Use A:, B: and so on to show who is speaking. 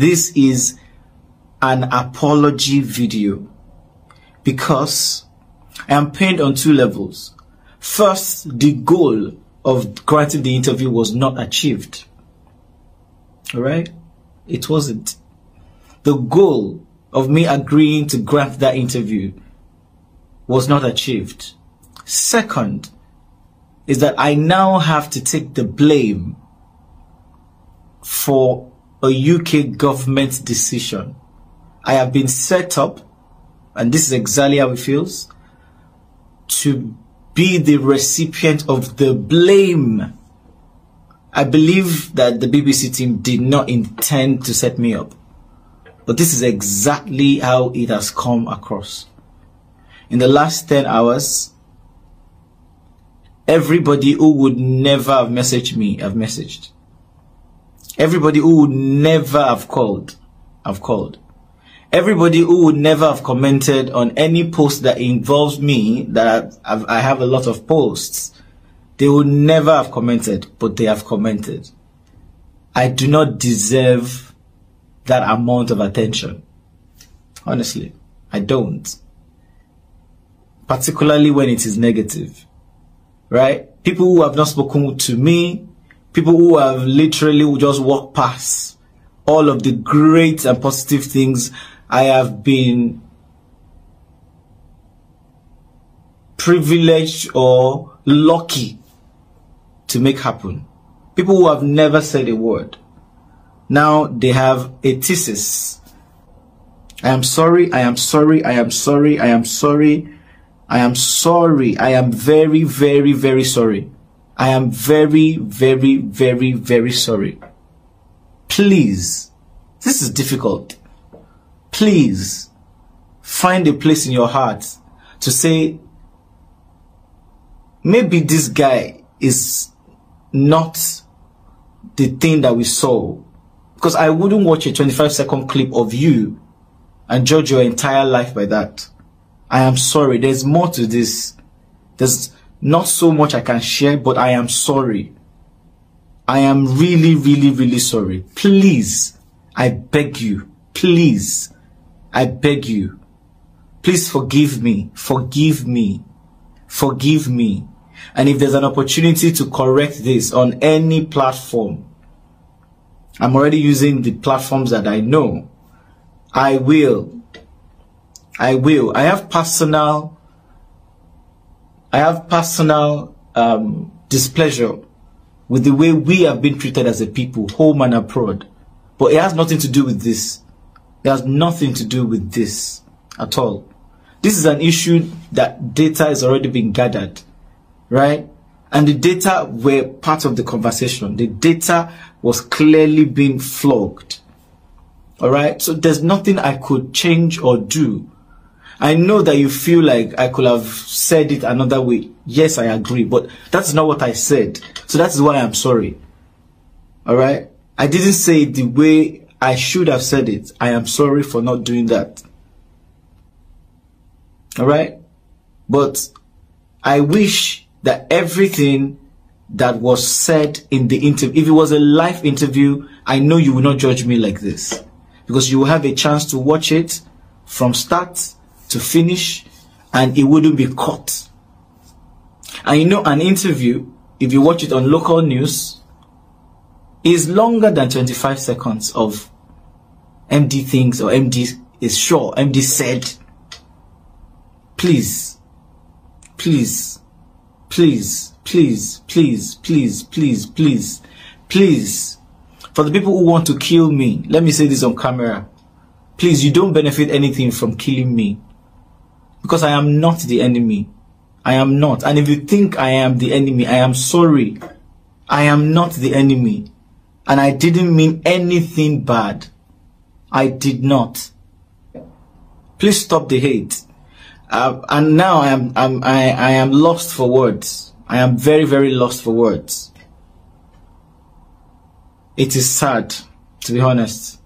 A: this is an apology video because I am pained on two levels. First, the goal of granting the interview was not achieved. Alright? It wasn't. The goal of me agreeing to grant that interview was not achieved. Second, is that I now have to take the blame for a UK government decision. I have been set up, and this is exactly how it feels, to be the recipient of the blame. I believe that the BBC team did not intend to set me up. But this is exactly how it has come across. In the last 10 hours, everybody who would never have messaged me have messaged. Everybody who would never have called, have called. Everybody who would never have commented on any post that involves me, that I've, I have a lot of posts, they would never have commented, but they have commented. I do not deserve that amount of attention. Honestly, I don't. Particularly when it is negative. Right? People who have not spoken to me, people who have literally just walked past all of the great and positive things I have been privileged or lucky to make happen. People who have never said a word. Now they have a thesis. I am sorry, I am sorry, I am sorry, I am sorry, I am sorry, I am very, very, very sorry. I am very, very, very, very sorry. Please, this is difficult. Please find a place in your heart to say, maybe this guy is not the thing that we saw. Because I wouldn't watch a 25 second clip of you and judge your entire life by that. I am sorry. There's more to this. There's not so much I can share, but I am sorry. I am really, really, really sorry. Please, I beg you, please, I beg you, please forgive me, forgive me, forgive me. And if there's an opportunity to correct this on any platform, I'm already using the platforms that I know. I will. I will. I have personal I have personal um, displeasure with the way we have been treated as a people, home and abroad. But it has nothing to do with this. It has nothing to do with this at all. This is an issue that data is already being gathered, right? And the data were part of the conversation. The data was clearly being flogged. All right. So there's nothing I could change or do I know that you feel like I could have said it another way. Yes, I agree, but that's not what I said. So that's why I'm sorry. Alright? I didn't say it the way I should have said it. I am sorry for not doing that. Alright? But I wish that everything that was said in the interview, if it was a live interview, I know you will not judge me like this. Because you will have a chance to watch it from start to finish and it wouldn't be cut. And you know, an interview, if you watch it on local news, is longer than 25 seconds of Emdee things or Emdee is sure, Emdee said. Please, please, please, please, please, please, please, please, please, for the people who want to kill me, let me say this on camera. Please, you don't benefit anything from killing me. Because I am not the enemy. I am not. And if you think I am the enemy, I am sorry. I am not the enemy. And I didn't mean anything bad. I did not. Please stop the hate. Uh, and now I am, I'm, I, I am lost for words. I am very, very lost for words. It is sad, to be honest.